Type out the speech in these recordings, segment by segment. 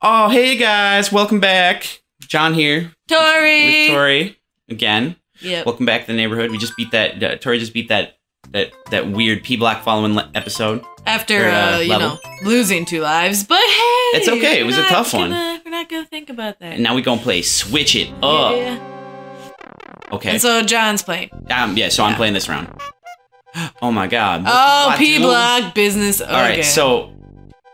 Oh, hey guys, welcome back. John here Tory. with Tory again. Yeah. Welcome back to the neighborhood. We just beat that. Uh, Tory just beat that that that weird P Block following le- episode. After or, uh, uh, you know losing two lives, but hey, It's okay, it was a tough one. gonna- We're not gonna think about that. And now we gonna play Switch It Up. Yeah. Okay. And so John's playing. um, yeah. So I'm playing this round. Oh my God. Oh, P block business. All right. again. So,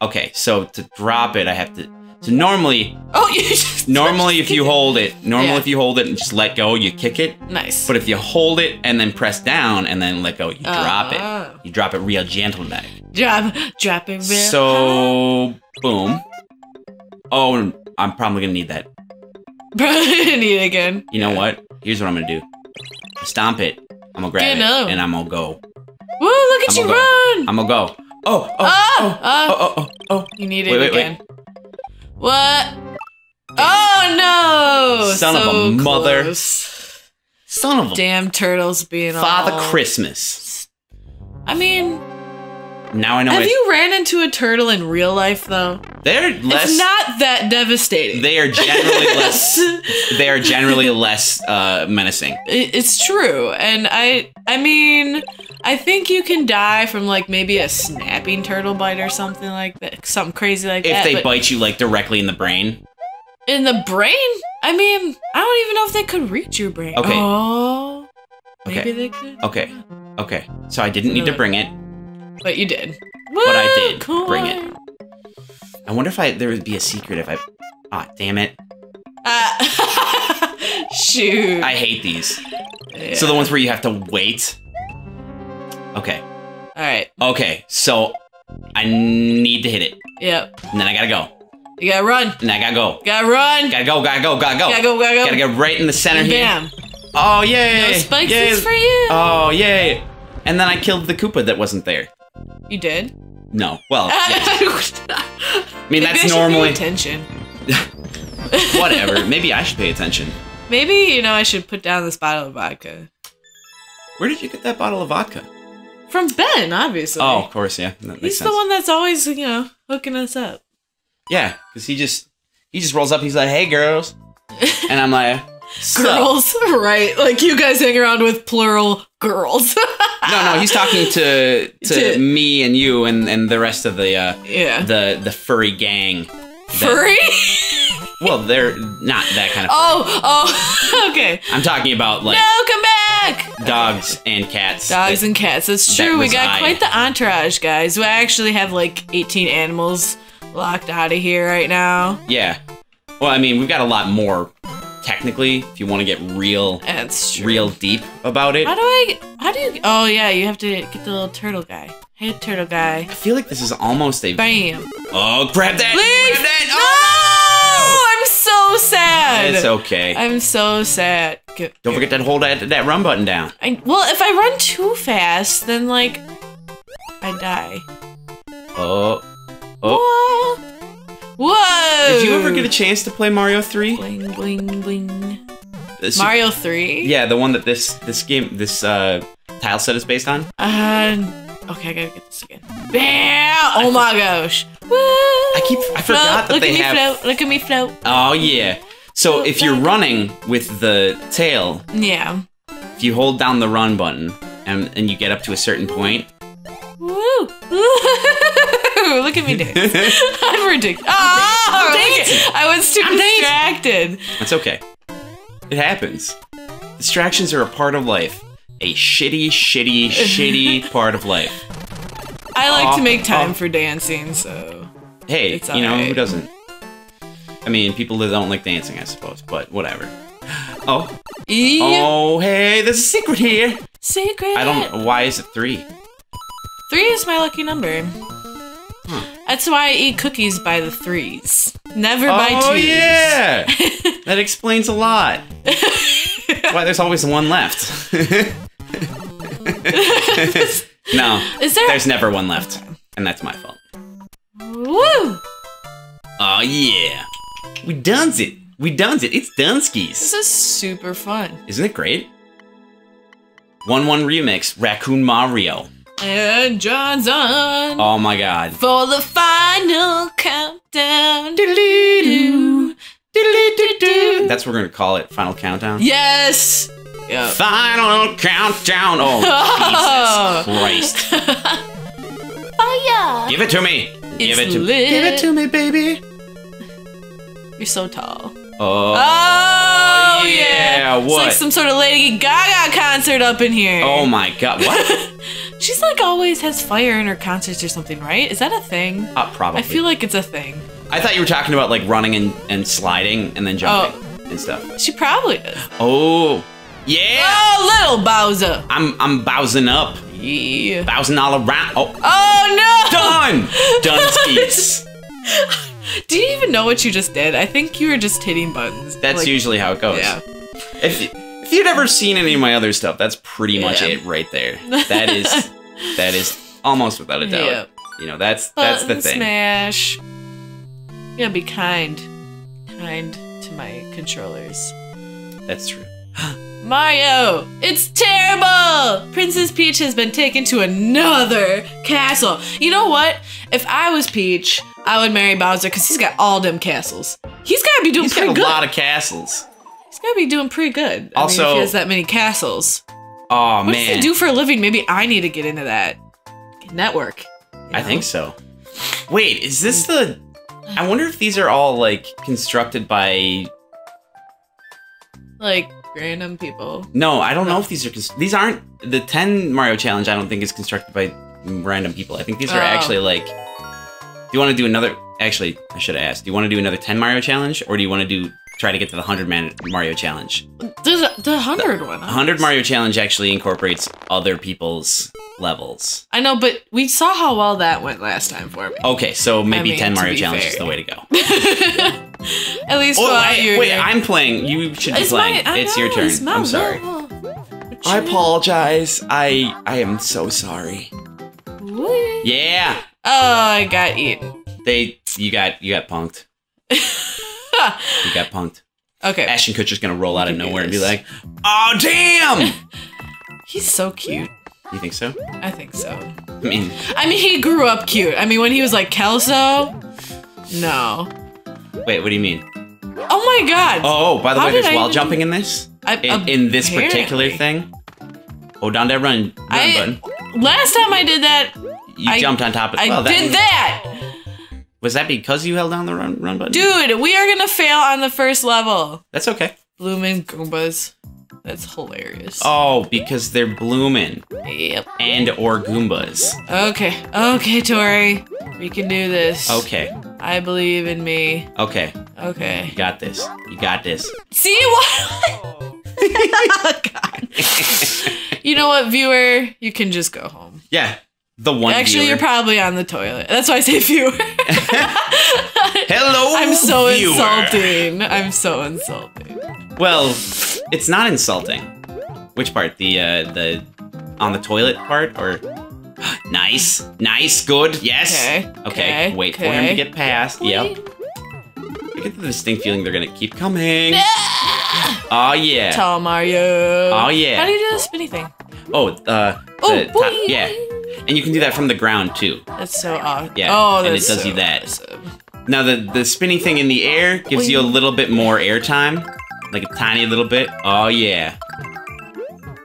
okay. So to drop it, I have to. So normally, oh, you just normally if you hold it, normally Yeah. if you hold it and just let go, you kick it. nice. But if you hold it and then press down and then let go, you drop it. Oh. You drop it real gentle like. drop, drop it real high. So boom. Oh, I'm probably gonna need that. Probably need it again. You know what? Here's what I'm gonna do. Stomp it. I'm gonna grab Get it up. and I'm gonna go. Woo! Look at I'm you gonna go. run. I'm gonna go. Oh, oh, Ah, oh, ah. oh, oh, oh, oh. You need it Wait, wait, wait. What? Oh no! Son of a mother. close. Son of a Damn turtles being Father all... Christmas. I mean, Now I know have you ran into a turtle in real life though? They're less. it's not that devastating. They are generally less. They are generally less uh, menacing. It- it's true, and I, I mean, I think you can die from like maybe a snapping turtle bite or something like that, something crazy like If that. If they bite you like directly in the brain. in the brain, I mean, I don't even know if they could reach your brain. Okay. Oh, maybe Okay. they could. Okay. Okay. So I didn't need to bring it. But you did. But I did cool. bring it. I wonder if I there would be a secret if I. Ah, damn it! Uh, shoot. I hate these. Yeah. So the ones where you have to wait. Okay. All right. Okay. So I need to hit it, Yep. and then I gotta go, You gotta run. and I gotta go, Gotta run. gotta go, gotta go, gotta go, Gotta go. Gotta go. gotta get right in the center here. Bam. Oh yay! No spikes yay. is for you. Oh yay! And then I killed the Koopa that wasn't there. You did. No. Well, yes. I mean Maybe I that's pay normally attention. whatever. Maybe I should pay attention. Maybe you know I should put down this bottle of vodka Where did you get that bottle of vodka? from Ben. Obviously. Oh, of course, yeah. That makes he's sense. the one that's always you know hooking us up. Yeah, because he just he just rolls up. He's like, "Hey, girls," and I'm like, Girls, right? Like you guys hang around with plural girls. No, no, he's talking to to To- me and you and and the rest of the uh, yeah. the the furry gang. Furry? Well, they're not that kind of. Furry. oh, oh, okay. I'm talking about like No, come back. dogs and cats. Dogs that- and cats. That's that true. We got quite the entourage, guys. We actually have like 18 animals locked out of here right now. yeah. Well, I mean, we've got a lot more. Technically, if you want to get real, real deep about it, How do I? How do you? Oh yeah, you have to get the little turtle guy. Hey, turtle guy. I feel like this is almost a. Bam. Oh, grab that! Leave! Grab that! No! Oh! I'm so sad. It's okay. I'm so sad. Don't forget to hold that that run button down. I, well, if I run too fast, then like I die. Oh, oh. Whoa! Whoa! Did you ever get a chance to play Mario 3? bling bling bling? This- Mario Three. Yeah, the one that this this game this uh tile set is based on. Uh, okay, I gotta get this again. Bam! Oh my gosh! Woo! I keep- I forgot that Look they at me have- float. Look at me float. Oh yeah. So if you're running with the tail, Yeah. if you hold down the run button and and you get up to a certain point, Woo! Look at me dance. I'm ridiculous. Oh, look I was too I'm dancing. distracted. that's okay. It happens. Distractions are a part of life. A shitty, shitty, shitty part of life. I like to make time for dancing, so Hey, It's you know who doesn't? I mean, people that don't like dancing, I suppose, but whatever. Oh, E oh, hey, there's a secret here. secret. I don't. Why is it three? Three is my lucky number. Hmm. That's why I eat cookies by the threes, never by oh, twos. Oh yeah, that explains a lot. That's why there's always one left. no, Is there? there's never one left, and that's my fault. Woo! Oh yeah, we done's it. We done's it. It's Dunskies. This is super fun. Isn't it great? One one remix, Raccoon Mario. And John's on Oh my god. for the final countdown. Diddly That's what we're gonna call it. Final countdown. Yes. Yeah. Final countdown. Oh Jesus Christ! Oh, Fire! Give it to me. Give it to lit. Give it to me, baby. You're so tall. Oh. Oh, yeah, yeah. It's like some sort of Lady Gaga concert up in here. Oh my God! What? She's like always has fire in her concerts or something, right? Is that a thing? Uh, probably. I feel like it's a thing. I thought you were talking about like running and, and sliding and then jumping Oh. and stuff. She probably is. Oh, yeah. Oh, little Bowser. I'm I'm bowsing up, Yeah. bowsing all around. Oh, Oh no! done, done skis. Do you even know what you just did? I think you were just hitting buttons. That's Like, usually how it goes. Yeah. If if you'd ever seen any of my other stuff, that's pretty much Yeah. it right there. That is that is almost without a doubt. Yeah. You know, that's that's the Button thing. Smash. Yeah, be kind. Kind to my controllers. That's true. Mario, it's terrible! Princess Peach has been taken to another castle. You know what? If I was Peach, I would marry Bowser because he's got all them castles. He's gotta be doing He's pretty got a good. lot of castles. He's gotta be doing pretty good. I mean, if Also- he has that many castles. Oh What does he do for a living? Maybe I need to get into that network. you I think so. Wait, is this the? I wonder if these are all like constructed by. Like random people. No, I don't know if these are. These aren't the ten Mario challenge. I don't think is constructed by random people. I think these are Oh. actually like. Do you want to do another? Actually, I should have asked. Do you want to do another ten Mario challenge, or do you want to do try to get to the hundred man Mario challenge? The, the hundred one. huh? hundred Mario challenge actually incorporates other people's levels. I know, but we saw how well that went last time for me. Okay, so maybe mean, ten Mario be challenge fair. is the way to go. At least Oh, go out I- your wait, I'm playing. You should be It's playing. my- I it's your turn. it's I'm sorry. level. I apologize. I I am so sorry. Whee. Yeah, Oh, I got eaten. they you got you got punked. You got punked. Okay. Ashton Kutcher's gonna roll out of nowhere and be like, "Oh damn!" He's so cute. you think so? I think so. I mean, I mean, he grew up cute. I mean, when he was like Kelso, no. wait, what do you mean? Oh my god. Oh, by the How way, there's I wall even- jumping in this. I- In, in this particular thing. Oh, Hold down that run, run I- button. Last time I did that, You I- jumped on top of. I well, did that. Was that because you held down the run run button? Dude, we are gonna fail on the first level. that's okay. Blooming Goombas. That's hilarious. Oh, because they're blooming Yep. and or Goombas. Okay. Okay, Tory. We can do this. Okay, I believe in me. okay, Okay. you got this. You got this. See what? God. You know what, viewer? You can just go home. Yeah, the one. Actually, viewer. you're probably on the toilet. That's why I say viewer. Hello, I'm so viewer. insulting. I'm so insulting. Well, it's not insulting. Which part? The uh the on the toilet part or nice, nice, good, yes. Okay, Okay. okay, Wait for him to get past. Yep. I get the distinct feeling they're gonna keep coming. Oh yeah. Tall Mario. Oh, yeah. How do you do the spinny thing? Oh, uh, Oh, the top, yeah. And you can do that from the ground too. That's so awesome. Yeah, Oh, and it does so you that. awesome. Now the the spinning thing in the air gives you a little bit more air time, like a tiny little bit. Oh yeah.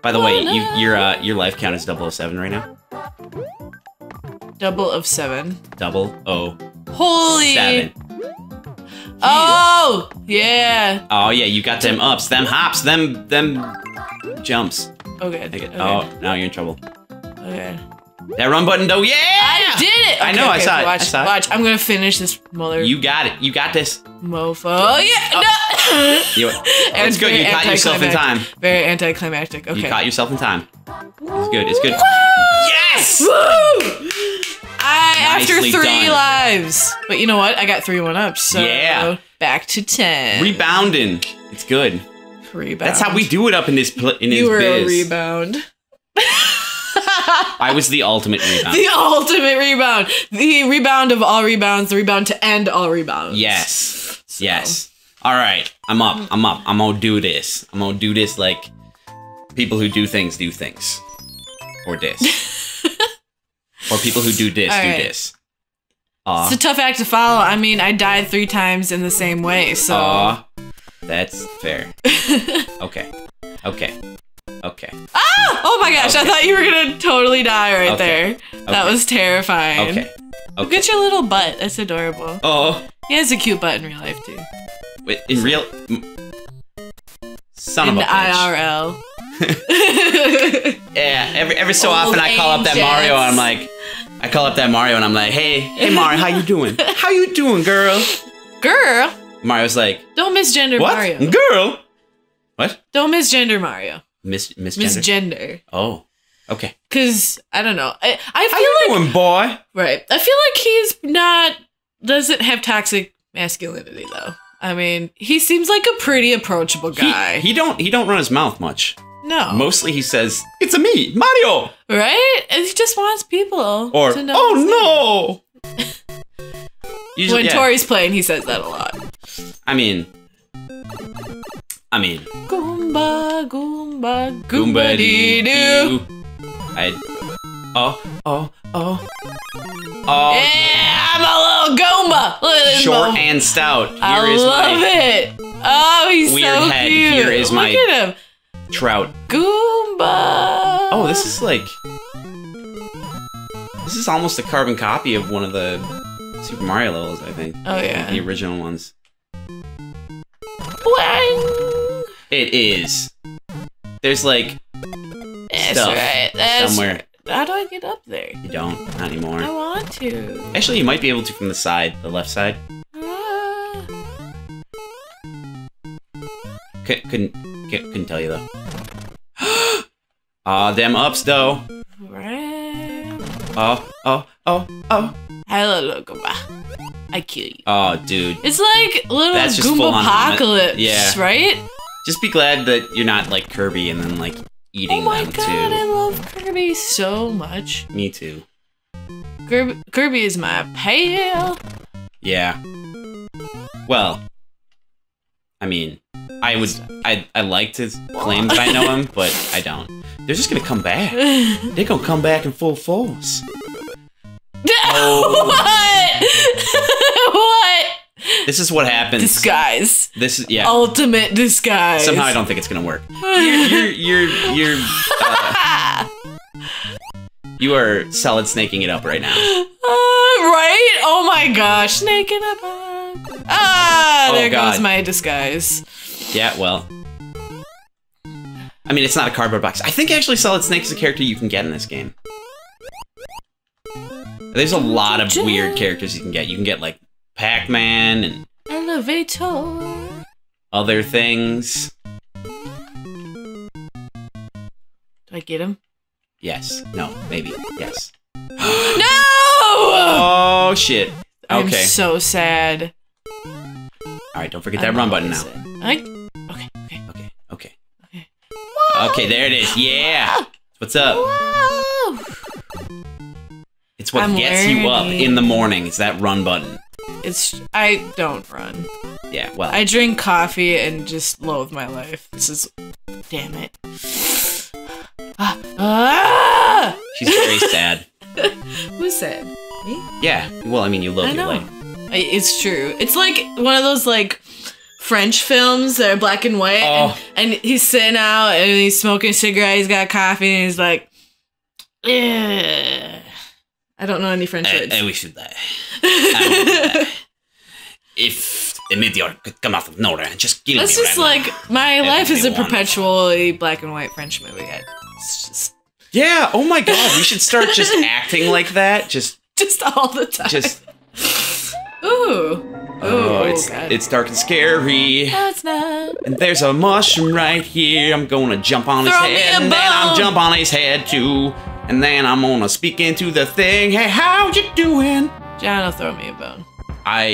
By the way, you, your uh, your life count is 007 right now. Double of seven. Double O Holy. seven. Oh, yeah. Oh yeah, you got them ups, them hops, them them jumps. Okay. Take it. okay. Oh, now you're in trouble. Okay. That run button though, yeah. I did it. I know, I saw it, I Watch, saw it. watch. I'm gonna finish this mother You got it. You got this. mofo. Oh yeah. No. You, it's good. You caught yourself in time. Very anticlimactic. Okay. You caught yourself in time. It's good. It's good. Woo! Yes. Woo! I after three done. lives. But you know what? I got three one ups. So Yeah. back to ten. Rebounding. It's good. Rebound. That's how we do it up in this in this You were a rebound. I was the ultimate rebound. The ultimate rebound. The rebound of all rebounds. The rebound to end all rebounds. yes. Yes. All right. I'm up. I'm up. I'm gonna do this. I'm gonna do this like people who do things do things, or this, or people who do this All do right. this. Aw. It's a tough act to follow. I mean, I died three times in the same way, so Aw. That's fair. Okay. Okay. Okay. Ah! Oh my gosh, I thought you were gonna totally die right Okay. there. That Okay. was terrifying. Okay. Look at your little butt. That's adorable. Oh, He has a cute butt in real life too. wait, in real. Son in of a bitch. IRL. Yeah, every every so Old often I call up that Mario and I'm like, I call up that Mario and I'm like, hey, hey Mario, how you doing? How you doing, girl? Girl, Mario's like, don't misgender what, Mario. girl? What? Don't misgender Mario. Miss Miss Misgender. Oh, okay. Cause I don't know. I, I How feel like doing, boy? right. I feel like he's not doesn't have toxic masculinity though. I mean, he seems like a pretty approachable guy. He, he don't he don't run his mouth much. no. Mostly he says, "It's a me, Mario," right? And he just wants people or to know. his name. "Oh no." Usually, When yeah. Tory's playing, he says that a lot. I mean, I mean, Goomba, Goomba, Goomba Goomba dee doo. I. Oh, oh, oh, oh. Yeah, I'm a little Goomba. Look at this Short little- and stout. Here I is love my it. Oh, he's Weird so head. cute. Here is Look my- at him. trout. Goomba. Oh, this is like. This is almost a carbon copy of one of the Super Mario levels, I think. Oh yeah. The original ones. Wang. It is. There's like. That's Stuff right. That's somewhere. right. How do I get up there? You don't, not anymore. I want to. Actually, you might be able to from the side, the left side. Ah. C- couldn't, couldn't tell you though. Ah, them ups though. Oh, oh, oh, oh. Hello, little Goomba. I kill you. Oh, dude. It's like little That's Goomba apocalypse, Yeah. right? Just be glad that you're not like Kirby and then like eating them too. Oh my god, I too. love Kirby so much. Me too. Kirby, Kirby is my pal. Yeah. Well, I mean, I would, I, I like to claim that I know him, but I don't. They're just gonna come back. They're gonna come back in full force. oh. what? what? This is what happens. Disguise. This is yeah. Ultimate disguise. Somehow I don't think it's gonna work. You're you're you're, you're uh, you are solid snaking it up right now. Uh, right? Oh my gosh. snaking bag. Ah, Oh, there God. goes my disguise. Yeah, well. I mean, it's not a cardboard box. I think actually Solid Snake is a character you can get in this game. There's a lot of weird characters you can get. You can get like Pac-Man and Elevator. other things. Do I get him? Yes. No. Maybe. Yes. No! Oh shit. Okay. I'm so sad. All right. Don't forget that run button now. I, okay, okay. Okay. Okay. Okay. Okay. There it is. Yeah. What's up? Whoa! It's what I'm gets you up in the morning. It's that run button. It's I don't run. Yeah. Well. I drink coffee and just loathe my life. This is damn it. Ah, ah! she's very sad. Who said? Me? Yeah. Well, I mean, you love your life. It's true. It's like one of those like French films that are black and white, Oh. and, and he's sitting out and he's smoking a cigarette. He's got coffee, and he's like, "Yeah." I don't know any French eh, eh, eh. I, words. I wish you. I. If a meteor could come out of nowhere and just kill That's me just right like my That'd life is a perpetually black and white French movie. It's just. Yeah. Oh my God. We should start just acting like that. Just, just all the time. just. ooh, Oh, Ooh, it's God. it's dark and scary. no, it's not. And there's a mushroom right here. I'm gonna jump on his Throw me head, a and then I'm jump on his head too. And then I'm gonna speak into the thing. Hey, how you doing? John will throw me a bone. I,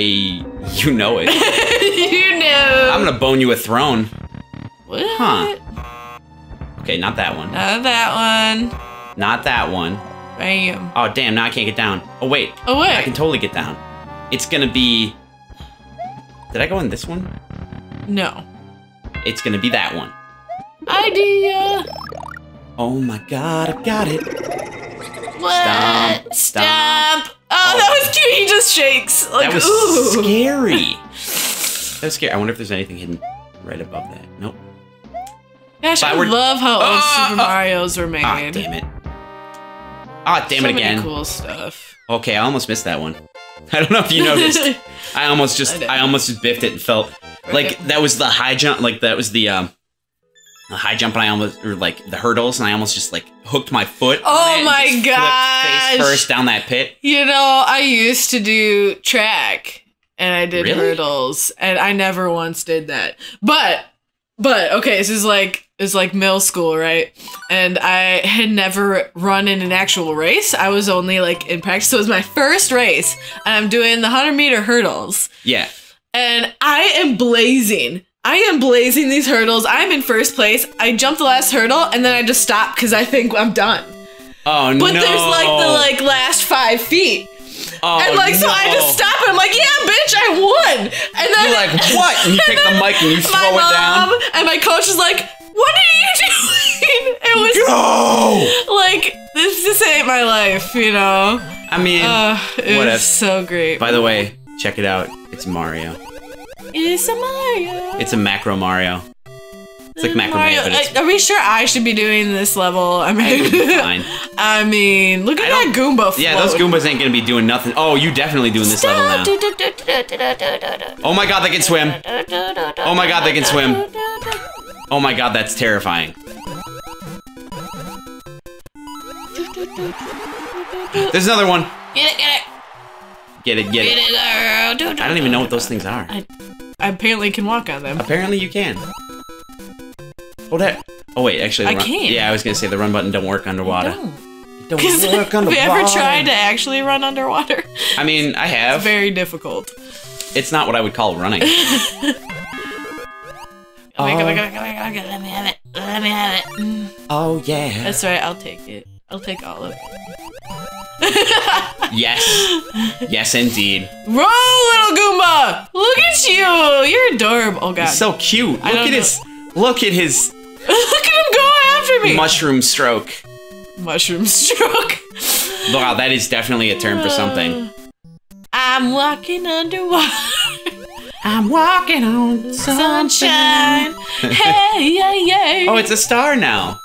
you know it. you know. I'm gonna bone you a throne. What? Huh. Okay, not that one. Not that one. Not that one. Bam. Oh damn! Now I can't get down. Oh wait, Oh wait. I can totally get down. It's gonna be. Did I go in this one? No. It's gonna be that one. Idea. Oh my god! I got it. What? Stomp, Stomp. Oh, Oh. that was cute. He just shakes. Like, That was ooh. scary. That was scary. I wonder if there's anything hidden. right above that. Nope. Gosh, I were- love how old Ah, Super ah. Mario's were made. Ah, damn it. Ah, damn so it again. cool stuff. Okay, I almost missed that one. I don't know if you noticed. I almost just I. I almost just biffed it and felt like that was the high jump like that was the um the high jump and I almost or like the hurdles and I almost just like hooked my foot Oh my just flipped gosh. face first down that pit. You know, I used to do track and I did Really? hurdles and I never once did that. But but okay, this is like it's like middle school, right? And I had never run in an actual race. I was only like in practice. So it was my first race and I'm doing the 100 meter hurdles. Yeah. and I am blazing. I am blazing these hurdles. I'm in first place. I jump the last hurdle and then I just stop because I think I'm done. Oh no. But there's like the like last five feet. oh, And like so I just stop and I'm like, yeah, bitch, I won. And then You're like, what? And you take the mic and you throw my it down. and my coach is like, what are you doing? It was Go! like this this ain't my life, you know. I mean, Uh, it What was if- so great. by the way, check it out. It's Mario. It's a Mario. It's a macro Mario. It's like macrame, Mario, but it's are we sure I should be doing this level? I mean, fine. I mean, look at that Goomba float. Yeah, those Goombas ain't gonna be doing nothing. Oh, you definitely doing this level now. Oh my god, they can swim. Oh my god, they can swim. Oh my god, that's terrifying. There's another one. Get it, get it, Get it, get get it. it. I don't even know what those things are. I apparently can walk on them. Apparently you can. Oh, that. Oh wait, actually, I run- can. Yeah, I was gonna say the run button don't work underwater. Don't. Don't work have you ever tried to actually run underwater? I mean, I have. Very difficult. It's not what I would call running. Oh oh god, oh um, oh, oh let me have it. Let me have it. Oh yeah. That's right, I'll take it. I'll take all of it. Yes. Yes, indeed. Roll, little Goomba! Look at you! You're adorable. Oh god. He's so cute. Look I at his. Look at his Look at him go after me! mushroom stroke. Mushroom stroke. Wow, that is definitely a term for something. I'm walking underwater. I'm walking on Sunshine. hey, yeah, yeah. Oh, it's a star now.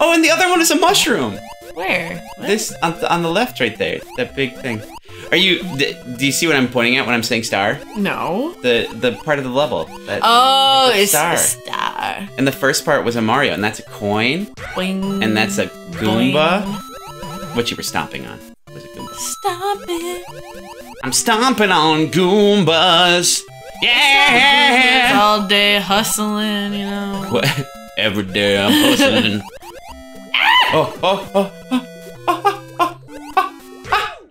Oh, and the other one is a mushroom. Where? This on, th- on the left, right there, that big thing. Are you? D- do you see what I'm pointing at when I'm saying star? No. The the part of the level. That, Oh, It's it's a star. star. And the first part was a Mario, and that's a coin, Boing. and that's a Goomba. Boing. What you were stomping on was a Goomba. Stop it. I'm stomping on Goombas. Yeah. All day hustling, you know. What? Every day I'm hustling. oh, oh, oh.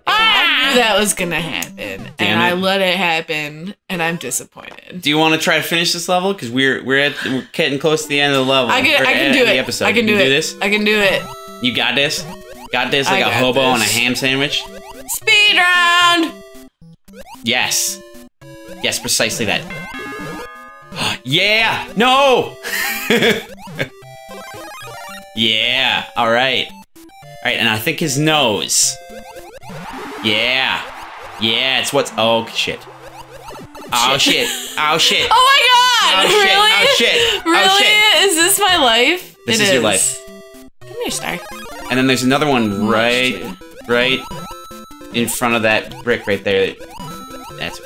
I knew that was gonna happen, Damn and I let it happen, and I'm disappointed. Do you want to try to finish this level? Because we're we're at we're getting close to the end of the level. I can, I can do it. Episode. I can do You it. this. I can do it. You got this. Got this like I a got hobo on a ham sandwich. Speed round. Yes. Yes, precisely that. yeah. No. yeah. All right. All right, and I think his nose. Yeah. Yeah, it's what's. Oh shit. Oh shit. Oh shit. Oh my god! Oh, shit. Oh, really? Oh, shit. Oh, Really? shit. Is this my life? This It is your life. Come here, Star. And then there's another one right, right in front of that brick right there. That's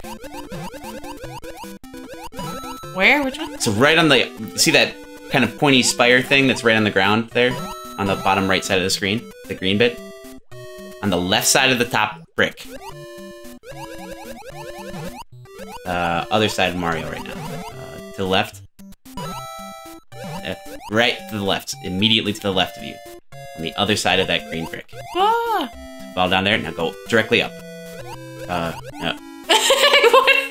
Where? Which one? so right on the see that kind of pointy spire thing that's right on the ground there on the bottom right side of the screen, the green bit on the left side of the top brick. Uh, other side of Mario right now. Uh, to the left. Uh, right to the left, immediately to the left of you, on the other side of that green brick. Ah. Fall down there. Now go directly up. Uh, no.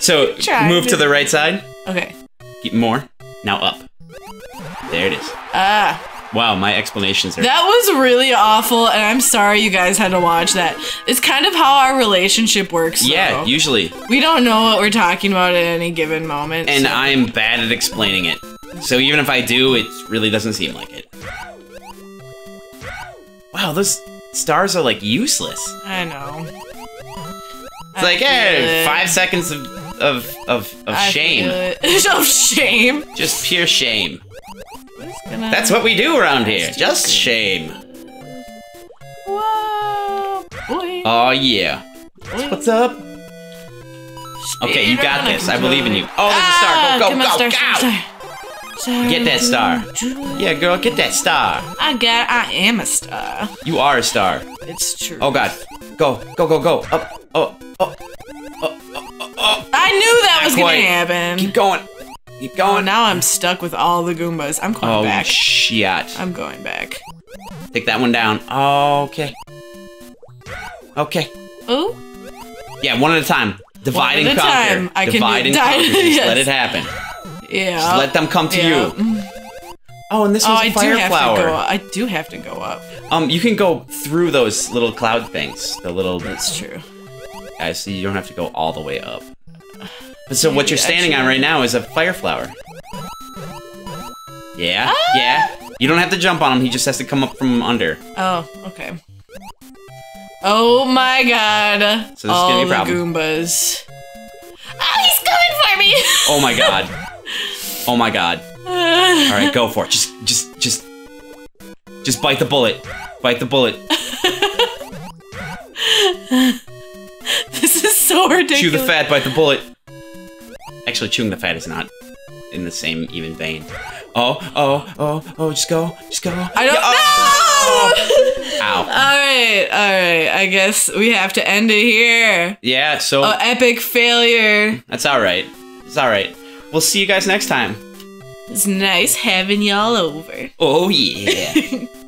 So move to- to the right side. okay. Keep more. Now up. There it is. Ah. Wow, my explanations are. That was really awful, and I'm sorry you guys had to watch that. It's kind of how our relationship works. yeah, though. usually. we don't know what we're talking about at any given moment. And so- I'm bad at explaining it. So even if I do, it really doesn't seem like it. Wow, those stars are like useless. I know. It's like, hey, five seconds of of of of I shame. of shame. Just pure shame. What's gonna- That's what we do around here. Just shame. Whoa, boy. Oh yeah. boy. What's up? Okay, you got this. I believe in you. Oh, there's a star. Ah, Go, come go, go, star, go. star, star. Get that star. Yeah, girl, get that star. I got. I am a star. You are a star. It's true. Oh god. Go, go, go, go. Up. Oh, oh. oh, oh. I knew that was quite. gonna happen. Keep going. Keep Oh, going. now I'm stuck with all the Goombas. I'm going Oh back. shit. I'm going back. Take that one down. Okay. Okay. Oh, Yeah, one at a time. Divide One and at a conquer. time. I can Divide do- and conquer. Just yes. let it happen. yeah. Just let them come to Yeah. you. Oh, and this Oh, one's I a do fire have flower. to go. I do have to go up. Um, you can go through those little cloud things. The little That's true. guys. So you don't have to go all the way up. So what you're standing on right now is a fire flower. Yeah, Ah! yeah. You don't have to jump on him. He just has to come up from under. Oh, okay. Oh my god. So this is all gonna be a the problem. Goombas. Oh, he's coming for me. Oh my god. Oh my god. All right, go for it. Just, just, just, just bite the bullet. Bite the bullet. this is so ridiculous. Chew the fat. Bite the bullet. Actually, chewing the fat is not in the same even vein. Oh, oh, oh, oh! Just go, just go. I don't oh. know. Ow. All right, all right. I guess we have to end it here. Yeah. So A epic failure. that's all right. It's all right. We'll see you guys next time. It's nice having y'all over. Oh yeah.